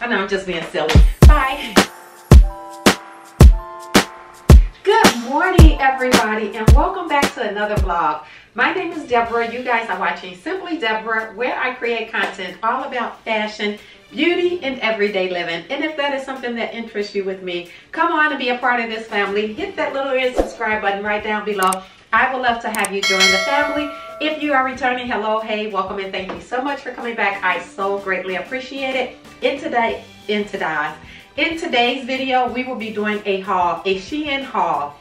I know I'm just being silly. Bye. Good morning, everybody, and welcome back to another vlog. My name is Deborah. You guys are watching Simply Deborah, where I create content all about fashion, beauty, and everyday living. And if that is something that interests you with me, come on and be a part of this family. Hit that little red subscribe button right down below. I would love to have you join the family. If you are returning, hello, hey, welcome, and thank you so much for coming back. I so greatly appreciate it. In today, in today's, in today's video, we will be doing a haul, a Shein haul.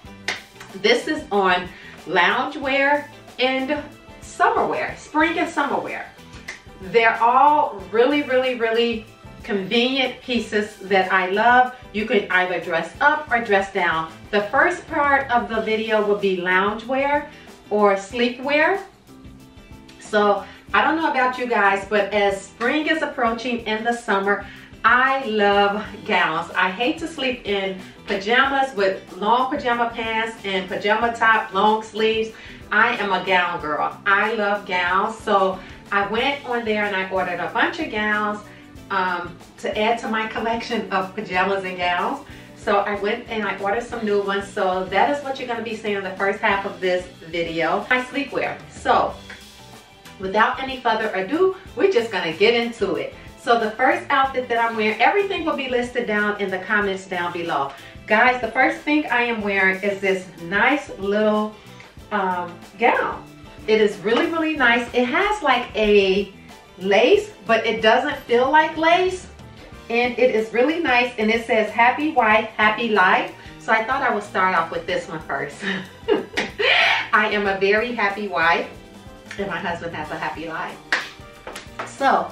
This is on loungewear and summer wear, spring and summer wear. They're all really, really, really convenient pieces that I love. You can either dress up or dress down. The first part of the video will be loungewear or sleepwear. So I don't know about you guys, but as spring is approaching in the summer, I love gowns. I hate to sleep in pajamas with long pajama pants and pajama top, long sleeves. I am a gown girl. I love gowns. So I went on there and I ordered a bunch of gowns um, to add to my collection of pajamas and gowns. So I went and I ordered some new ones. So that is what you're going to be seeing in the first half of this video. My sleepwear. So without any further ado, we're just to get into it. So the first outfit that I'm wearing, everything will be listed down in the comments down below. Guys, the first thing I am wearing is this nice little um, gown. It is really, really nice. It has like a lace, but it doesn't feel like lace. And it is really nice. And it says happy wife, happy life. So I thought I would start off with this one first. I am a very happy wife and my husband has a happy life. So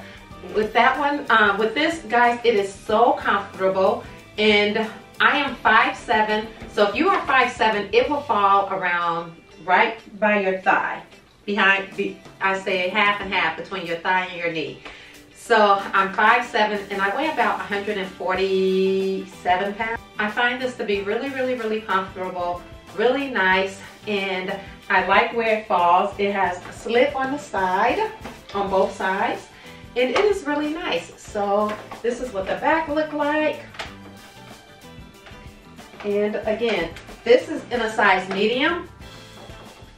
with that one, uh, with this guys, it is so comfortable and I am 5'7", so if you are 5'7", it will fall around right by your thigh. Behind, be, I say half and half between your thigh and your knee. So I'm 5'7", and I weigh about 147 pounds. I find this to be really, really, really comfortable, really nice, and I like where it falls. It has a slip on the side, on both sides, and it is really nice. So this is what the back look like. And again, this is in a size medium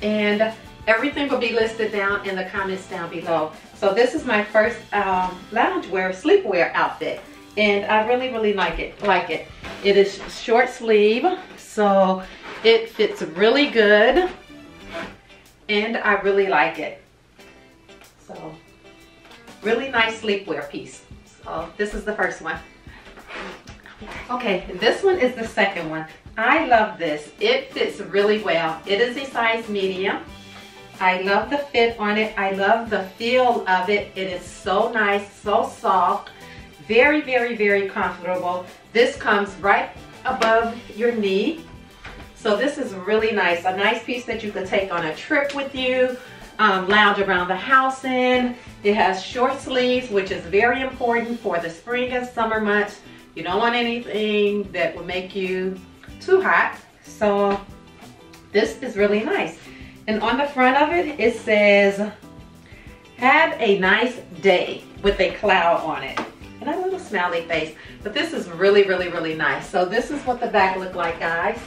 and everything will be listed down in the comments down below. So this is my first um, loungewear, sleepwear outfit. And I really, really like it, like it. It is short sleeve, so it fits really good. And I really like it. So, really nice sleepwear piece. So this is the first one. Okay, this one is the second one. I love this. It fits really well. It is a size medium. I love the fit on it. I love the feel of it. It is so nice, so soft. Very, very, very comfortable. This comes right above your knee. So this is really nice. A nice piece that you could take on a trip with you, um, lounge around the house in. It has short sleeves, which is very important for the spring and summer months. You don't want anything that will make you too hot. So this is really nice. And on the front of it, it says, have a nice day with a cloud on it. And a little smiley face. But this is really, really, really nice. So this is what the back look like, guys.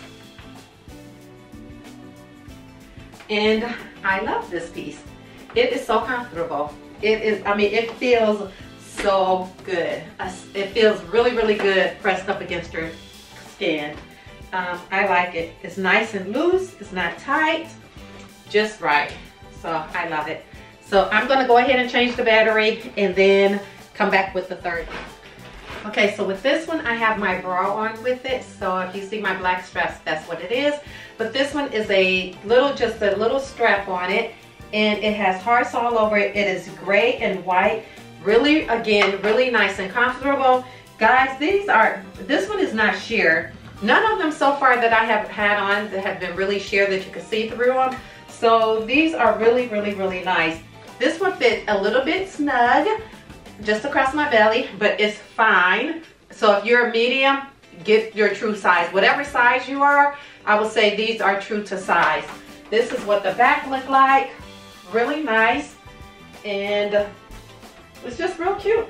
And I love this piece. It is so comfortable. It is, I mean, it feels so good. It feels really, really good pressed up against your skin. Um, I like it. It's nice and loose. It's not tight. Just right. So I love it. So I'm going to go ahead and change the battery and then come back with the third Okay, so with this one, I have my bra on with it. So if you see my black straps, that's what it is. But this one is a little, just a little strap on it. And it has hearts all over it. It is gray and white. Really, again, really nice and comfortable. Guys, these are, this one is not sheer. None of them so far that I have had on that have been really sheer that you can see through them. So these are really, really, really nice. This one fits a little bit snug, just across my belly, but it's fine. So if you're a medium, get your true size. Whatever size you are, I will say these are true to size. This is what the back look like. Really nice. And it's just real cute.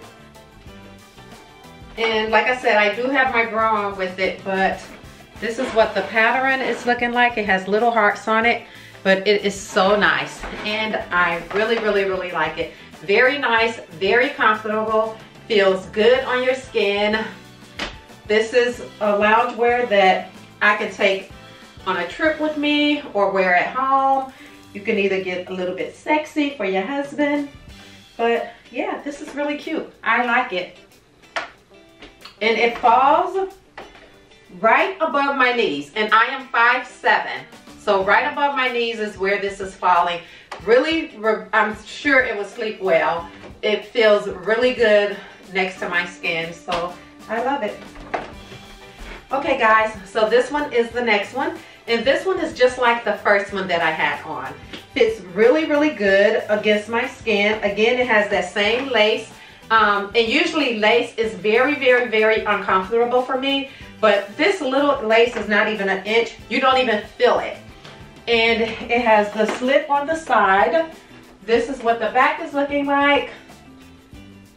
And like I said, I do have my bra on with it, but this is what the pattern is looking like. It has little hearts on it, but it is so nice. And I really, really, really like it. Very nice, very comfortable, feels good on your skin. This is a loungewear that I can take on a trip with me or wear at home. You can either get a little bit sexy for your husband. But yeah, this is really cute. I like it. And it falls right above my knees. And I am 5'7". So right above my knees is where this is falling. Really, I'm sure it will sleep well. It feels really good next to my skin. So I love it. Okay guys, so this one is the next one. And this one is just like the first one that I had on. Fits really, really good against my skin. Again, it has that same lace. Um, and usually lace is very, very, very uncomfortable for me. But this little lace is not even an inch. You don't even feel it. And it has the slip on the side. This is what the back is looking like.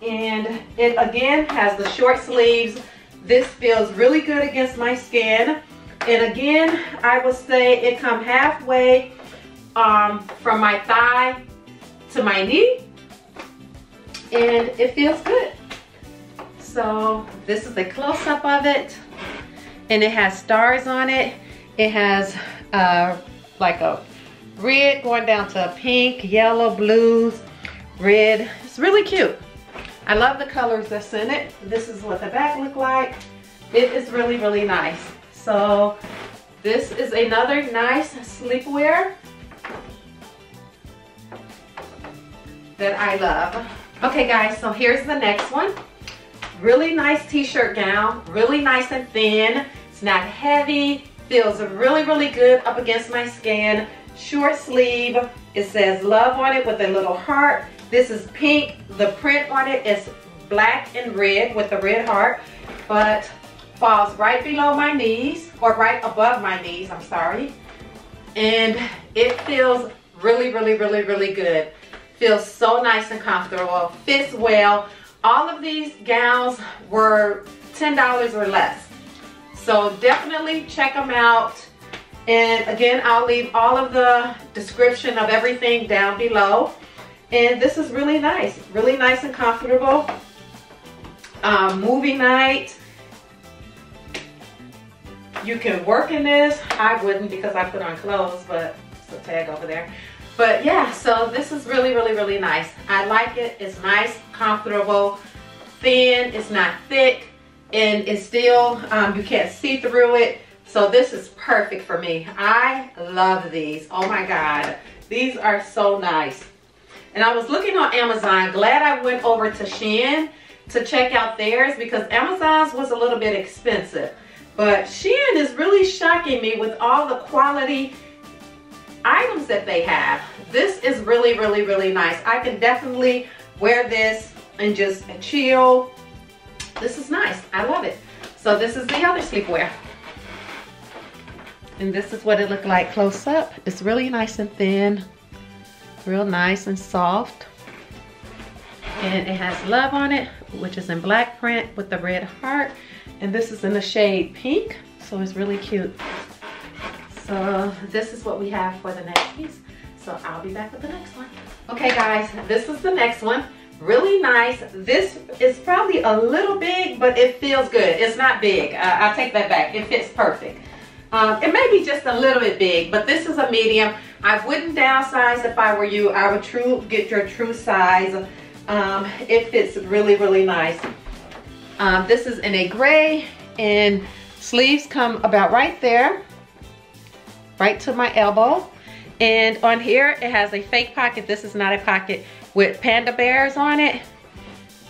And it again has the short sleeves. This feels really good against my skin. And again, I would say it come halfway um, from my thigh to my knee. And it feels good. So this is a close-up of it. And it has stars on it. It has uh, like a red going down to a pink, yellow, blues, red. It's really cute. I love the colors that's in it. This is what the back look like. It is really, really nice. So this is another nice sleepwear that I love. Okay guys, so here's the next one. Really nice t-shirt gown, really nice and thin. It's not heavy, feels really, really good up against my skin. Short sleeve, it says love on it with a little heart. This is pink, the print on it is black and red with the red heart, but falls right below my knees, or right above my knees, I'm sorry. And it feels really, really, really, really good. Feels so nice and comfortable, fits well. All of these gowns were $10 or less. So definitely check them out. And again, I'll leave all of the description of everything down below. And this is really nice, really nice and comfortable. Um, movie night, you can work in this. I wouldn't because I put on clothes, but it's a tag over there. But yeah, so this is really, really, really nice. I like it. It's nice, comfortable, thin. It's not thick, and it's still, um, you can't see through it. So this is perfect for me. I love these. Oh my God. These are so nice. And I was looking on Amazon. Glad I went over to Shein to check out theirs because Amazon's was a little bit expensive. But Shein is really shocking me with all the quality items that they have. This is really, really, really nice. I can definitely wear this and just chill. This is nice. I love it. So this is the other sleepwear. And this is what it looked like close up. It's really nice and thin. Real nice and soft. And it has love on it, which is in black print with the red heart. And this is in the shade pink, so it's really cute. So this is what we have for the next piece. So I'll be back with the next one. Okay guys, this is the next one. Really nice. This is probably a little big, but it feels good. It's not big. Uh, I'll take that back. It fits perfect. Um, it may be just a little bit big, but this is a medium. I wouldn't downsize if I were you. I would true get your true size. Um, it fits really, really nice. Um, this is in a gray and sleeves come about right there, right to my elbow. And on here, it has a fake pocket. This is not a pocket with panda bears on it.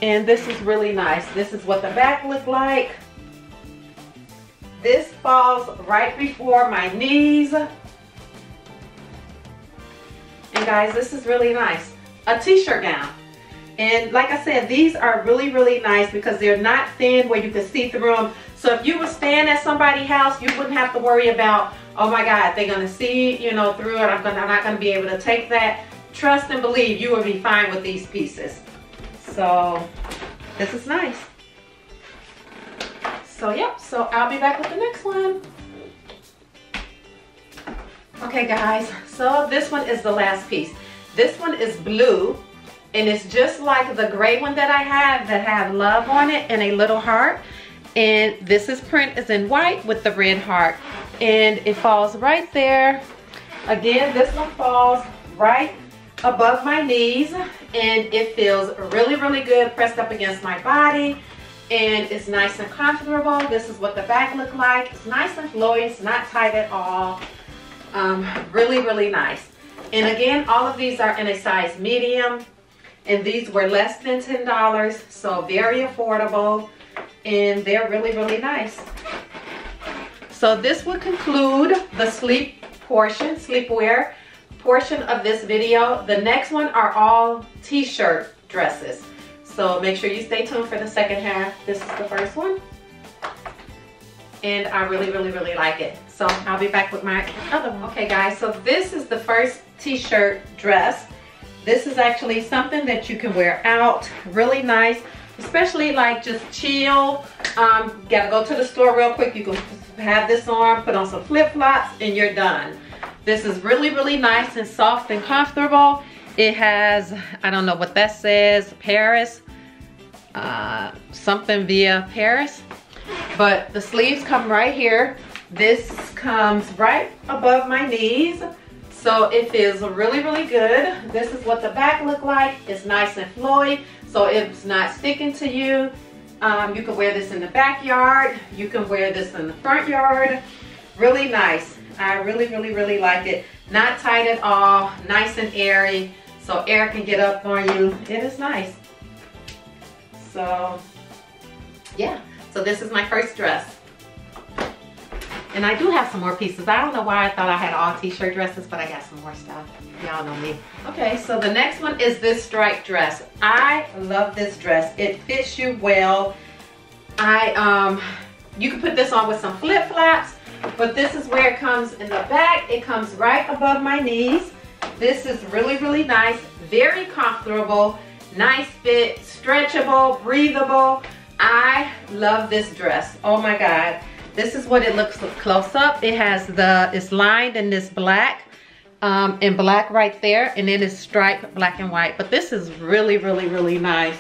And this is really nice. This is what the back look like. This falls right before my knees. And guys, this is really nice. A t-shirt gown. And like I said, these are really, really nice because they're not thin where you can see through them. So if you were staying at somebody's house, you wouldn't have to worry about, oh my God, they're gonna see, you know, through it. I'm, gonna, I'm not gonna be able to take that. Trust and believe you will be fine with these pieces. So this is nice. So yep, so I'll be back with the next one. Okay guys, so this one is the last piece. This one is blue and it's just like the gray one that I have that have love on it and a little heart. And this is print is in white with the red heart. And it falls right there. Again, this one falls right above my knees and it feels really, really good pressed up against my body and it's nice and comfortable. This is what the back look like. It's nice and flowy, it's not tight at all. Um, really, really nice. And again, all of these are in a size medium and these were less than $10, so very affordable and they're really, really nice. So this would conclude the sleep portion, sleepwear portion of this video. The next one are all t-shirt dresses. So make sure you stay tuned for the second half. This is the first one. And I really, really, really like it. So I'll be back with my other one. Okay guys, so this is the first t-shirt dress. This is actually something that you can wear out. Really nice, especially like just chill. Um, gotta go to the store real quick. You can have this on, put on some flip-flops, and you're done. This is really, really nice and soft and comfortable. It has, I don't know what that says, Paris, uh, something via Paris. But the sleeves come right here. This comes right above my knees. So it feels really, really good. This is what the back look like. It's nice and flowy, so it's not sticking to you. Um, you can wear this in the backyard. You can wear this in the front yard. Really nice. I really, really, really like it. Not tight at all, nice and airy, so air can get up on you. It is nice. So, yeah. So this is my first dress. And I do have some more pieces. I don't know why I thought I had all t-shirt dresses, but I got some more stuff. Y'all know me. Okay, so the next one is this striped dress. I love this dress. It fits you well. I, um, you can put this on with some flip-flops but this is where it comes in the back. It comes right above my knees. This is really, really nice, very comfortable, nice fit, stretchable, breathable. I love this dress. Oh my God. This is what it looks close up. It has the, it's lined in this black, um, in black right there, and then it's striped black and white. But this is really, really, really nice.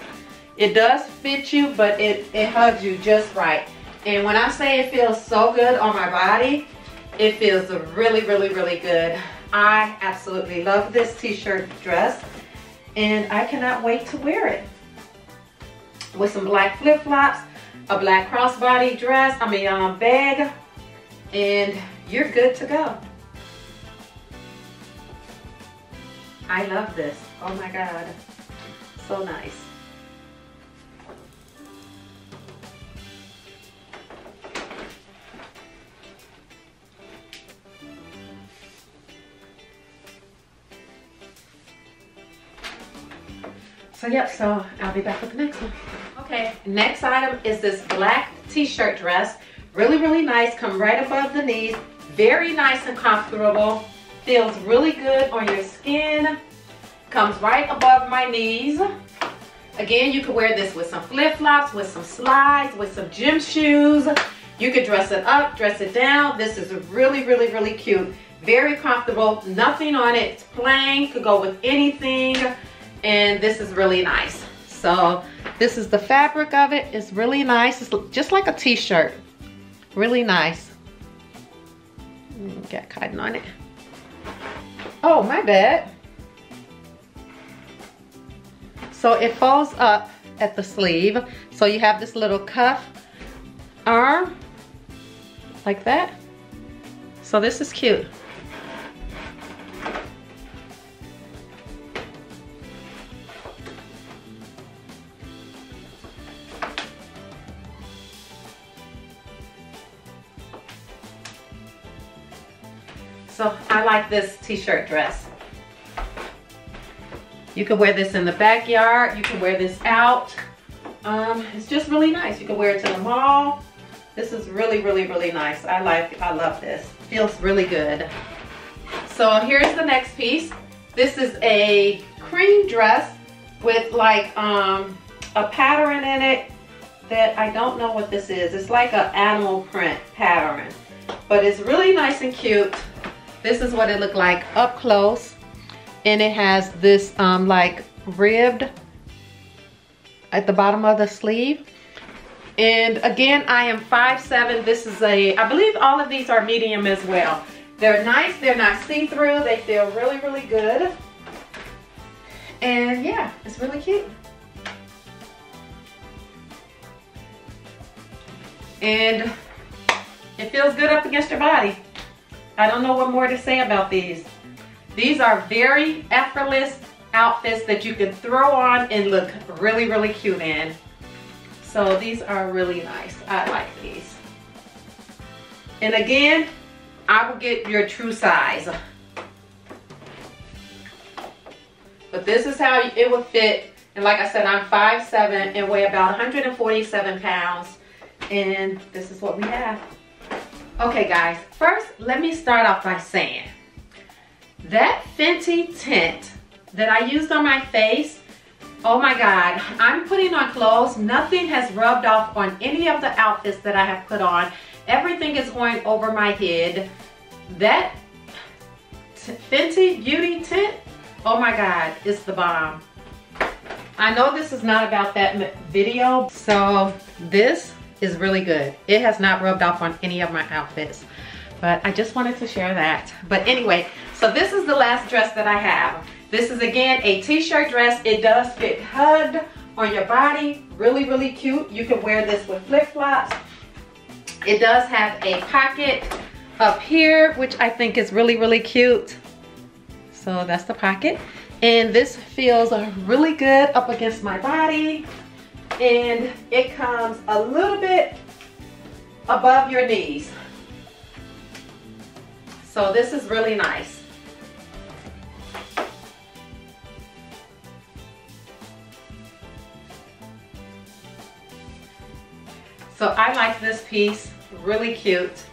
It does fit you, but it, it hugs you just right. And when I say it feels so good on my body, it feels really, really, really good. I absolutely love this t-shirt dress and I cannot wait to wear it. With some black flip-flops, a black crossbody dress, I mean um, bag, and you're good to go. I love this. Oh my God. So nice. So yep, so I'll be back with the next one. Okay, next item is this black t-shirt dress. Really, really nice, come right above the knees. Very nice and comfortable. Feels really good on your skin. Comes right above my knees. Again, you could wear this with some flip-flops, with some slides, with some gym shoes. You could dress it up, dress it down. This is really, really, really cute. Very comfortable, nothing on it. It's plain, could go with anything and this is really nice. So this is the fabric of it. It's really nice. It's just like a t-shirt. Really nice. Got cotton on it. Oh, my bad. So it falls up at the sleeve. So you have this little cuff arm like that. So this is cute. So I like this t-shirt dress. You can wear this in the backyard. You can wear this out. Um, it's just really nice. You can wear it to the mall. This is really, really, really nice. I like, I love this. Feels really good. So here's the next piece. This is a cream dress with like um, a pattern in it. that I don't know what this is. It's like an animal print pattern, but it's really nice and cute. This is what it looked like up close. And it has this um, like ribbed at the bottom of the sleeve. And again, I am 5'7". This is a, I believe all of these are medium as well. They're nice, they're not see-through, they feel really, really good. And yeah, it's really cute. And it feels good up against your body. I don't know what more to say about these. These are very effortless outfits that you can throw on and look really, really cute in. So these are really nice. I like these. And again, I will get your true size. But this is how it would fit. And like I said, I'm 5'7", and weigh about 147 pounds. And this is what we have. Okay guys, first let me start off by saying that Fenty tint that I used on my face, oh my God, I'm putting on clothes. Nothing has rubbed off on any of the outfits that I have put on. Everything is going over my head. That Fenty Beauty tint, oh my God, it's the bomb. I know this is not about that video, so this is really good. It has not rubbed off on any of my outfits, but I just wanted to share that. But anyway, so this is the last dress that I have. This is again a t-shirt dress. It does fit hugged on your body. Really, really cute. You can wear this with flip-flops. It does have a pocket up here, which I think is really, really cute. So that's the pocket. And this feels really good up against my body. And it comes a little bit above your knees. So this is really nice. So I like this piece, really cute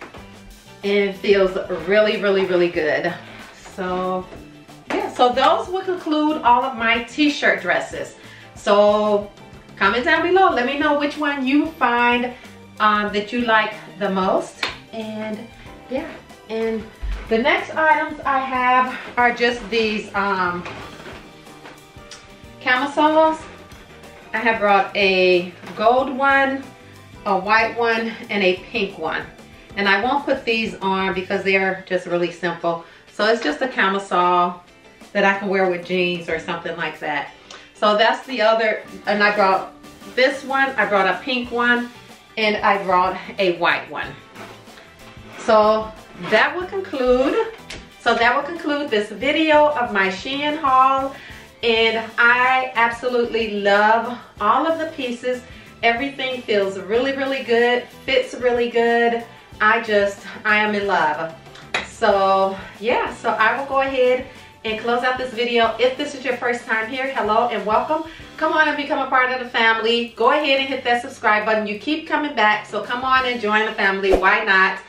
and feels really, really, really good. So yeah, so those will conclude all of my t-shirt dresses. So comment down below, let me know which one you find um, that you like the most. And yeah, and the next items I have are just these um, camisoles. I have brought a gold one, a white one and a pink one. And I won't put these on because they're just really simple. So it's just a camisole that I can wear with jeans or something like that. So that's the other, and I brought this one, I brought a pink one, and I brought a white one. So that will conclude, so that will conclude this video of my Shein haul. And I absolutely love all of the pieces Everything feels really, really good, fits really good. I just, I am in love. So yeah, so I will go ahead and close out this video. If this is your first time here, hello and welcome. Come on and become a part of the family. Go ahead and hit that subscribe button. You keep coming back, so come on and join the family. Why not?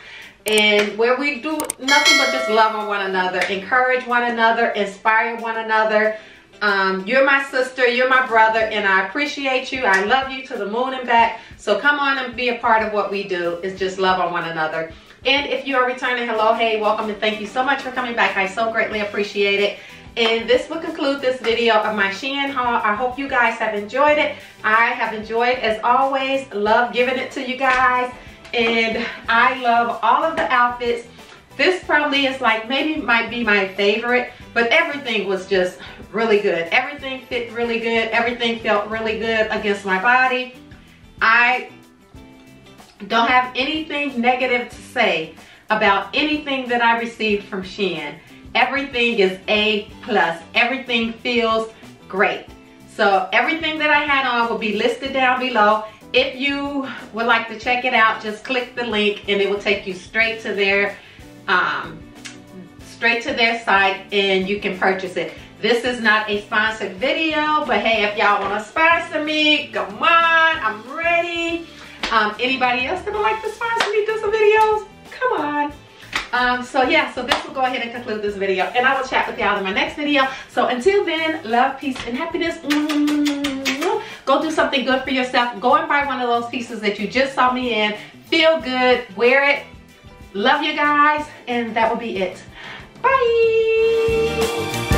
And where we do nothing but just love on one another, encourage one another, inspire one another, um, you're my sister, you're my brother, and I appreciate you. I love you to the moon and back. So come on and be a part of what we do is just love on one another. And if you are returning, hello, hey, welcome, and thank you so much for coming back. I so greatly appreciate it. And this will conclude this video of my Shein haul. I hope you guys have enjoyed it. I have enjoyed, as always, love giving it to you guys. And I love all of the outfits. This probably is like, maybe might be my favorite, but everything was just really good. Everything fit really good. Everything felt really good against my body. I don't have anything negative to say about anything that I received from Shein. Everything is A+. plus. Everything feels great. So everything that I had on will be listed down below. If you would like to check it out, just click the link and it will take you straight to their um, straight to their site and you can purchase it. This is not a sponsored video, but hey, if y'all want to sponsor me, come on, I'm ready. Um, anybody else that would like to sponsor me do some videos? Come on. Um, so yeah, so this will go ahead and conclude this video. And I will chat with y'all in my next video. So until then, love, peace, and happiness. Go do something good for yourself. Go and buy one of those pieces that you just saw me in. Feel good, wear it. Love you guys, and that will be it. Bye.